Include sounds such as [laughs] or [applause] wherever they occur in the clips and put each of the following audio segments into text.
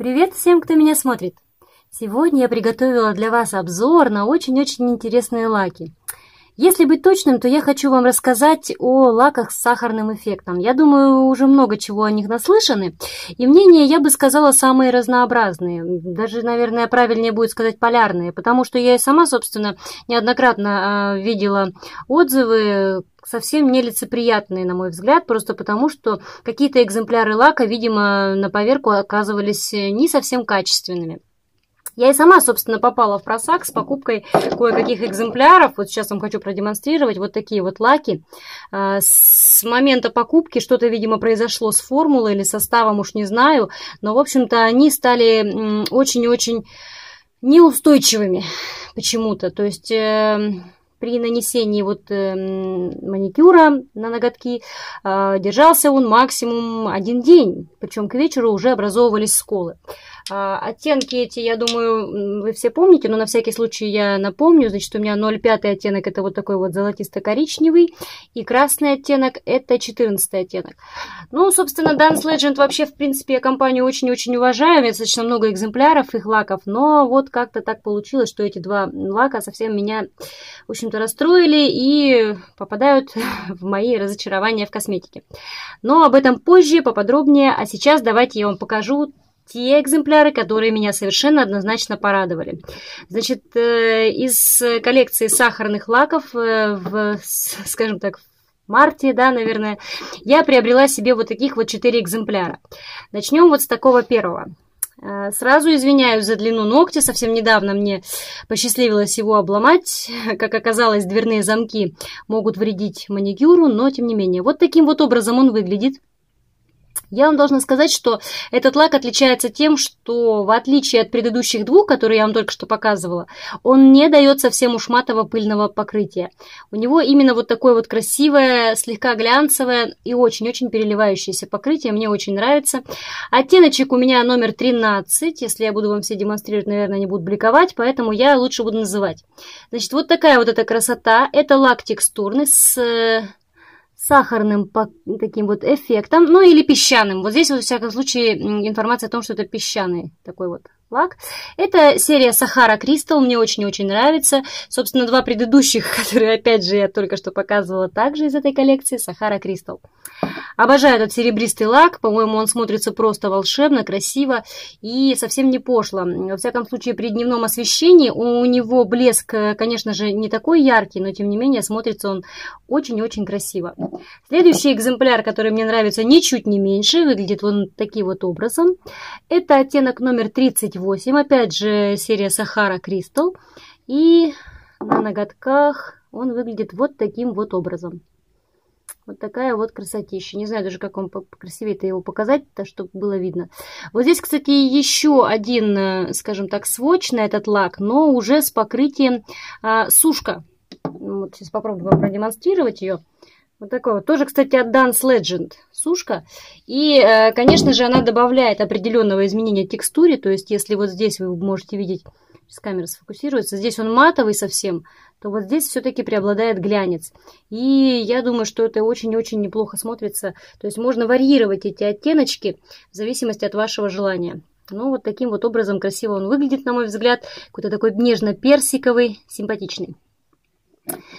Привет всем, кто меня смотрит! Сегодня я приготовила для вас обзор на очень-очень интересные лаки. Если быть точным, то я хочу вам рассказать о лаках с сахарным эффектом. Я думаю, уже много чего о них наслышаны, и мнения, я бы сказала, самые разнообразные. Даже, наверное, правильнее будет сказать полярные, потому что я и сама, собственно, неоднократно э, видела отзывы, совсем нелицеприятные, на мой взгляд, просто потому, что какие-то экземпляры лака, видимо, на поверку оказывались не совсем качественными. Я и сама, собственно, попала в просак с покупкой кое-каких экземпляров. Вот сейчас вам хочу продемонстрировать вот такие вот лаки. А, с момента покупки что-то, видимо, произошло с формулой или составом, уж не знаю. Но, в общем-то, они стали очень-очень неустойчивыми почему-то. То есть э, при нанесении вот э, маникюра на ноготки э, держался он максимум один день, причем к вечеру уже образовывались сколы. А, оттенки эти, я думаю, вы все помните, но на всякий случай я напомню. Значит, у меня 0,5 оттенок это вот такой вот золотисто-коричневый, и красный оттенок это 14 оттенок. Ну, собственно, Dance Legend вообще, в принципе, я компанию очень-очень уважаю. У меня достаточно много экземпляров их лаков, но вот как-то так получилось, что эти два лака совсем меня, в общем-то, расстроили и попадают [laughs] в мои разочарования в косметике. Но об этом позже, поподробнее. А сейчас давайте я вам покажу те экземпляры, которые меня совершенно однозначно порадовали. Значит, э, из коллекции сахарных лаков э, в, скажем так, в марте, да, наверное, я приобрела себе вот таких вот четыре экземпляра. Начнем вот с такого первого. Э, сразу извиняюсь за длину ногтя. Совсем недавно мне посчастливилось его обломать. Как оказалось, дверные замки могут вредить маникюру, но тем не менее. Вот таким вот образом он выглядит. Я вам должна сказать, что этот лак отличается тем, что в отличие от предыдущих двух, которые я вам только что показывала, он не дает совсем уж матового пыльного покрытия. У него именно вот такое вот красивое, слегка глянцевое и очень-очень переливающееся покрытие. Мне очень нравится. Оттеночек у меня номер 13. Если я буду вам все демонстрировать, наверное, они будут бликовать, поэтому я лучше буду называть. Значит, вот такая вот эта красота. Это лак текстурный с сахарным таким вот эффектом, ну или песчаным. Вот здесь, вот, в всяком случае, информация о том, что это песчаный такой вот лак. Это серия Сахара Кристалл, мне очень-очень нравится. Собственно, два предыдущих, [laughs] которые, опять же, я только что показывала, также из этой коллекции, Сахара Кристалл. Обожаю этот серебристый лак, по-моему, он смотрится просто волшебно, красиво и совсем не пошло. Во всяком случае, при дневном освещении у него блеск, конечно же, не такой яркий, но тем не менее смотрится он очень-очень красиво. Следующий экземпляр, который мне нравится ничуть не меньше, выглядит он таким вот образом. Это оттенок номер 38, опять же серия Сахара Кристалл. И на ноготках он выглядит вот таким вот образом. Вот такая вот красотища. Не знаю даже, как вам покрасивее-то его показать-то, чтобы было видно. Вот здесь, кстати, еще один, э, скажем так, сводч на этот лак, но уже с покрытием а, сушка. Вот сейчас попробую вам продемонстрировать ее. Вот такой вот. Тоже, кстати, от Dance Legend сушка. И, э, конечно же, она добавляет определенного изменения текстуре. То есть, если вот здесь вы можете видеть, с камеры сфокусируется, здесь он матовый совсем, то вот здесь все-таки преобладает глянец. И я думаю, что это очень-очень неплохо смотрится. То есть можно варьировать эти оттеночки в зависимости от вашего желания. Ну, вот таким вот образом красиво он выглядит, на мой взгляд. Какой-то такой нежно-персиковый, симпатичный.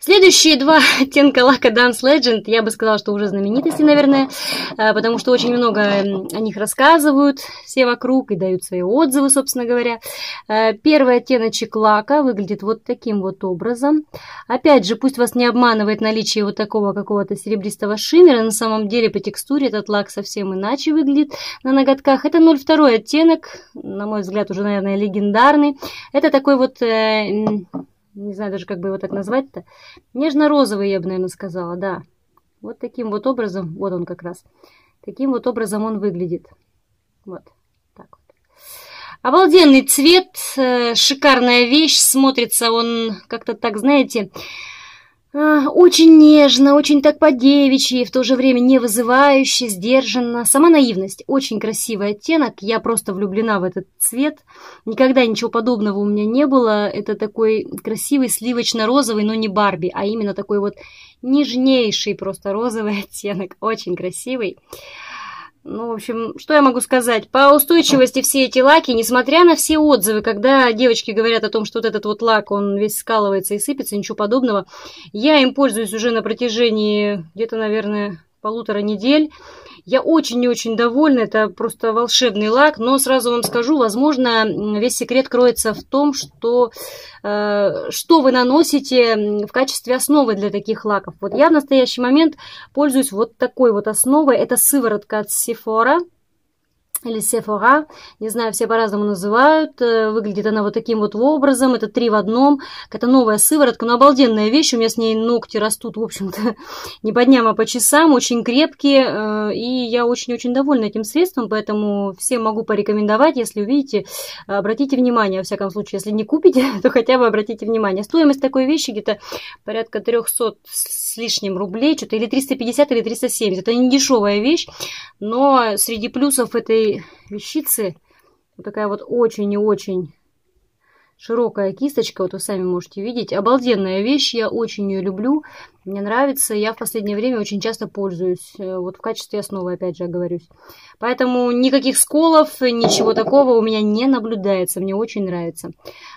Следующие два [laughs] оттенка лака Dance Legend, я бы сказала, что уже знаменитости, наверное, э, потому что очень много о них рассказывают все вокруг и дают свои отзывы, собственно говоря. Э, первый оттеночек лака выглядит вот таким вот образом. Опять же, пусть вас не обманывает наличие вот такого какого-то серебристого шиммера, на самом деле по текстуре этот лак совсем иначе выглядит на ноготках. Это 02 оттенок, на мой взгляд, уже, наверное, легендарный. Это такой вот э, не знаю даже, как бы его так назвать-то. Нежно-розовый, я бы, наверное, сказала, да. Вот таким вот образом, вот он как раз. Таким вот образом он выглядит. Вот, так вот. Обалденный цвет, э, шикарная вещь, смотрится он как-то так, знаете, а, очень нежно, очень так по-девичьи, в то же время не вызывающе, сдержанно. Сама наивность, очень красивый оттенок, я просто влюблена в этот цвет. Никогда ничего подобного у меня не было. Это такой красивый сливочно-розовый, но не Барби, а именно такой вот нежнейший просто розовый [laughs] оттенок, очень красивый. Ну, в общем, что я могу сказать? По устойчивости все эти лаки, несмотря на все отзывы, когда девочки говорят о том, что вот этот вот лак, он весь скалывается и сыпется, ничего подобного, я им пользуюсь уже на протяжении где-то, наверное, полутора недель. Я очень и очень довольна, это просто волшебный лак, но сразу вам скажу, возможно, весь секрет кроется в том, что, э, что вы наносите в качестве основы для таких лаков. Вот я в настоящий момент пользуюсь вот такой вот основой, это сыворотка от Sephora, или Sephora, не знаю, все по-разному называют. Э, выглядит она вот таким вот образом, это три в одном. Это новая сыворотка, но обалденная вещь, у меня с ней ногти растут, в общем-то, [laughs] не по дням, а по часам, очень крепкие, э, и я очень-очень довольна этим средством, поэтому всем могу порекомендовать, если увидите, обратите внимание, во всяком случае, если не купите, [laughs] то хотя бы обратите внимание. Стоимость такой вещи где-то порядка 300 с лишним рублей, что-то или 350, или 370. Это не дешевая вещь, но среди плюсов этой вещицы вот такая вот очень и очень широкая кисточка, вот вы сами можете видеть. Обалденная вещь, я очень ее люблю, мне нравится, я в последнее время очень часто пользуюсь, э, вот в качестве основы, опять же, оговорюсь. Поэтому никаких сколов, ничего такого у меня не наблюдается, мне очень нравится.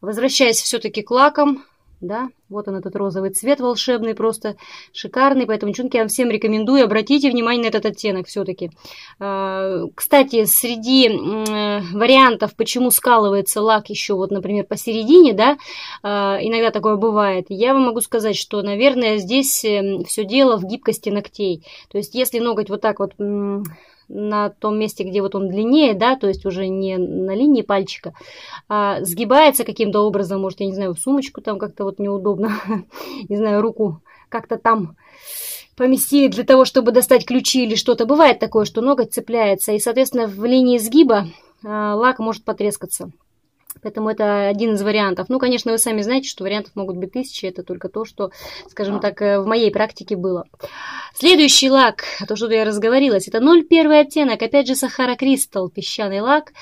Возвращаясь все-таки к лакам, да, вот он этот розовый цвет волшебный, просто шикарный, поэтому, девчонки, я вам всем рекомендую, обратите внимание на этот оттенок все-таки. А, кстати, среди вариантов, почему скалывается лак еще, вот, например, посередине, да, а, иногда такое бывает, я вам могу сказать, что, наверное, здесь эм, все дело в гибкости ногтей. То есть, если ноготь вот так вот на том месте, где вот он длиннее, да, то есть уже не на линии пальчика, а сгибается каким-то образом, может, я не знаю, в сумочку там как-то вот неудобно, [laughs] не знаю, руку как-то там поместили для того, чтобы достать ключи или что-то. Бывает такое, что ноготь цепляется, и, соответственно, в линии сгиба а, лак может потрескаться. Поэтому это один из вариантов. Ну, конечно, вы сами знаете, что вариантов могут быть тысячи. Это только то, что, скажем так, э, в моей практике было. Следующий лак, а то, что я разговорилась, это 0,1 оттенок. Опять же, Сахара Кристалл, песчаный лак.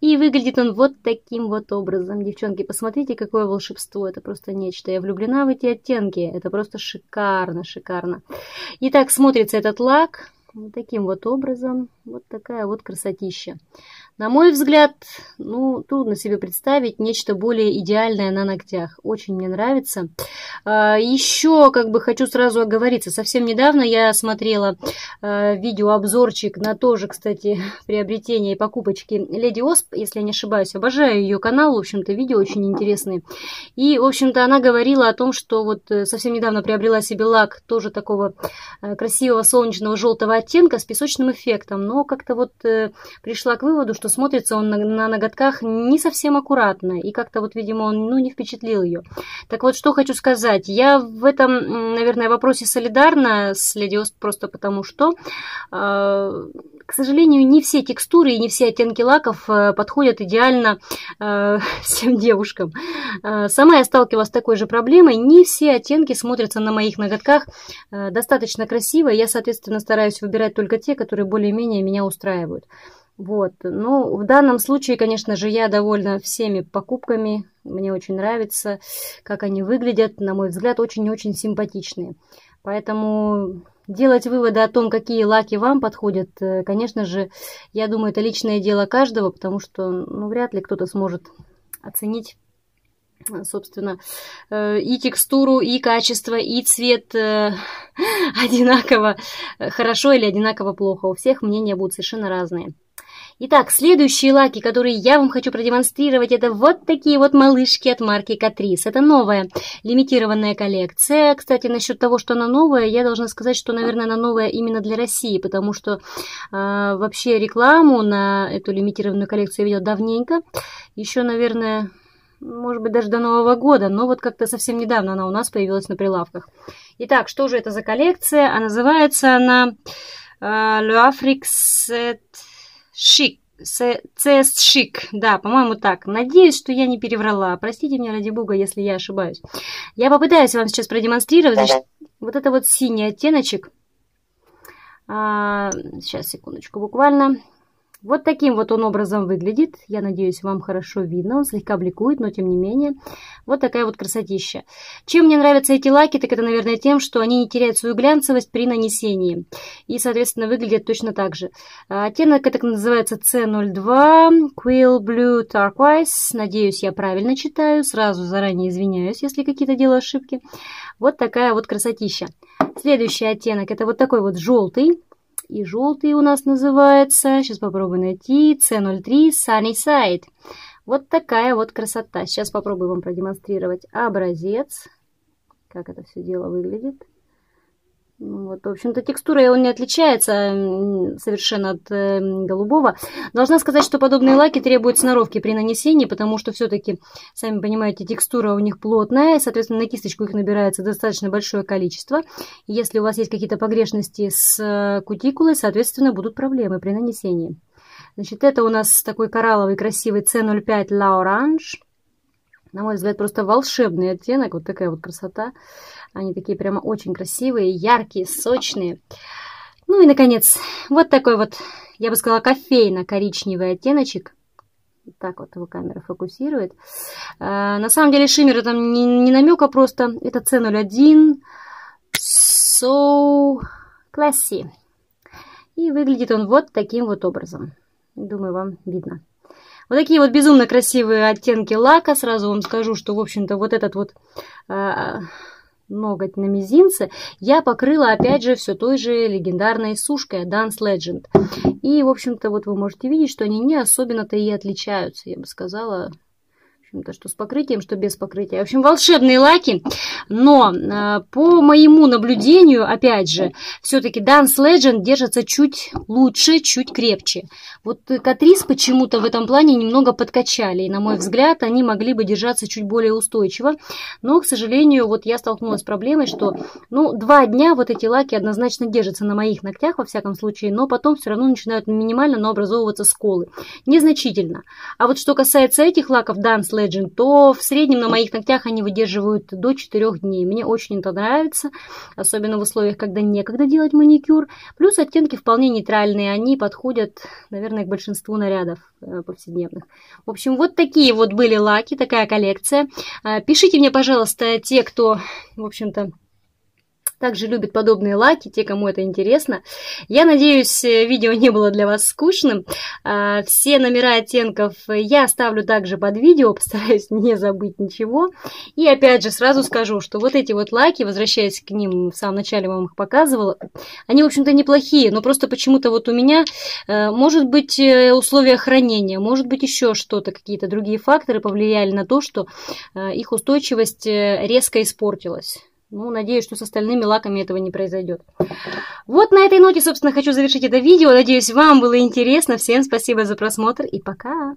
И выглядит он вот таким вот образом. Девчонки, посмотрите, какое волшебство. Это просто нечто. Я влюблена в эти оттенки. Это просто шикарно, шикарно. Итак, смотрится этот лак вот таким вот образом. Вот такая вот красотища. На мой взгляд, ну, трудно себе представить нечто более идеальное на ногтях. Очень мне нравится. А, еще, как бы, хочу сразу оговориться. Совсем недавно я смотрела а, видеообзорчик на тоже, кстати, [laughs] приобретение и покупочки Леди Осп, если я не ошибаюсь. Обожаю ее канал, в общем-то, видео очень интересные. И, в общем-то, она говорила о том, что вот э, совсем недавно приобрела себе лак тоже такого э, красивого солнечного желтого оттенка с песочным эффектом. Но как-то вот э, пришла к выводу, что смотрится он на, на ноготках не совсем аккуратно, и как-то вот, видимо, он, ну, не впечатлил ее. Так вот, что хочу сказать. Я в этом, наверное, вопросе солидарна с Леди Ост просто потому, что, э, к сожалению, не все текстуры и не все оттенки лаков э, подходят идеально э, [laughs] всем девушкам. Э, сама я сталкивалась с такой же проблемой. Не все оттенки смотрятся на моих ноготках э, достаточно красиво. Я, соответственно, стараюсь выбирать только те, которые более-менее меня устраивают. Вот. Ну, в данном случае, конечно же, я довольна всеми покупками. Мне очень нравится, как они выглядят. На мой взгляд, очень-очень симпатичные. Поэтому делать выводы о том, какие лаки вам подходят, э, конечно же, я думаю, это личное дело каждого, потому что ну, вряд ли кто-то сможет оценить собственно, э, и текстуру, и качество, и цвет э, [laughs] одинаково хорошо или одинаково плохо. У всех мнения будут совершенно разные. Итак, следующие лаки, которые я вам хочу продемонстрировать, это вот такие вот малышки от марки Catrice. Это новая лимитированная коллекция. Кстати, насчет того, что она новая, я должна сказать, что, наверное, она новая именно для России, потому что э, вообще рекламу на эту лимитированную коллекцию я видела давненько. Еще, наверное, может быть, даже до Нового года, но вот как-то совсем недавно она у нас появилась на прилавках. Итак, что же это за коллекция? А называется она э, Le Afrique Шик. CS Шик, да, по-моему, так. Надеюсь, что я не переврала. Простите меня, ради бога, если я ошибаюсь. Я попытаюсь вам сейчас продемонстрировать. Значит, вот это вот синий оттеночек. А, сейчас, секундочку, буквально. Вот таким вот он образом выглядит. Я надеюсь, вам хорошо видно. Он слегка бликует, но тем не менее. Вот такая вот красотища. Чем мне нравятся эти лаки, так это, наверное, тем, что они не теряют свою глянцевость при нанесении. И, соответственно, выглядят точно так же. А, оттенок это называется C02 Quill Blue Turquoise. Надеюсь, я правильно читаю. Сразу заранее извиняюсь, если какие-то делаю ошибки. Вот такая вот красотища. Следующий оттенок это вот такой вот желтый. И желтый у нас называется, сейчас попробую найти, C03 Sunny Side. Вот такая вот красота. Сейчас попробую вам продемонстрировать образец, как это все дело выглядит. Ну вот, в общем-то, текстура он не отличается совершенно от э, голубого. Должна сказать, что подобные лаки требуют сноровки при нанесении, потому что все-таки, сами понимаете, текстура у них плотная, соответственно, на кисточку их набирается достаточно большое количество. Если у вас есть какие-то погрешности с э, кутикулой, соответственно, будут проблемы при нанесении. Значит, это у нас такой коралловый красивый C05 La Orange. На мой взгляд, просто волшебный оттенок, вот такая вот красота. Они такие прямо очень красивые, яркие, сочные. Ну и, наконец, вот такой вот, я бы сказала, кофейно-коричневый оттеночек. Так вот его камера фокусирует. А, на самом деле шиммер там не, не намека просто. Это C01. So classy. И выглядит он вот таким вот образом. Думаю, вам видно. Вот такие вот безумно красивые оттенки лака. Сразу вам скажу, что, в общем-то, вот этот вот э, ноготь на мизинце я покрыла, опять же, все той же легендарной сушкой Dance Legend. И, в общем-то, вот вы можете видеть, что они не особенно-то и отличаются, я бы сказала, то что с покрытием, что без покрытия. В общем, волшебные лаки. Но э, по моему наблюдению, опять же, все-таки Dance Legend держится чуть лучше, чуть крепче. Вот Катрис почему-то в этом плане немного подкачали. И, на мой взгляд, они могли бы держаться чуть более устойчиво. Но, к сожалению, вот я столкнулась с проблемой, что, ну, два дня вот эти лаки однозначно держатся на моих ногтях, во всяком случае, но потом все равно начинают минимально, но образовываться сколы. Незначительно. А вот что касается этих лаков Dance Legend, Legend, то в среднем на моих ногтях они выдерживают до 4 дней. Мне очень это нравится, особенно в условиях, когда некогда делать маникюр. Плюс оттенки вполне нейтральные, они подходят, наверное, к большинству нарядов э, повседневных. В общем, вот такие вот были лаки, такая коллекция. Э, пишите мне, пожалуйста, те, кто, в общем-то, также любят подобные лаки, те, кому это интересно. Я надеюсь, э, видео не было для вас скучным. А, все номера оттенков я оставлю также под видео, [laughs] постараюсь не забыть ничего. И опять же сразу скажу, что вот эти вот лаки, возвращаясь к ним, в самом начале вам их показывала, они, в общем-то, неплохие, но просто почему-то вот у меня, э, может быть, э, условия хранения, может быть, еще что-то, какие-то другие факторы повлияли на то, что их устойчивость резко испортилась. Ну, надеюсь, что с остальными лаками этого не произойдет. Вот на этой ноте, собственно, хочу завершить это видео. Надеюсь, вам было интересно. Всем спасибо за просмотр и пока!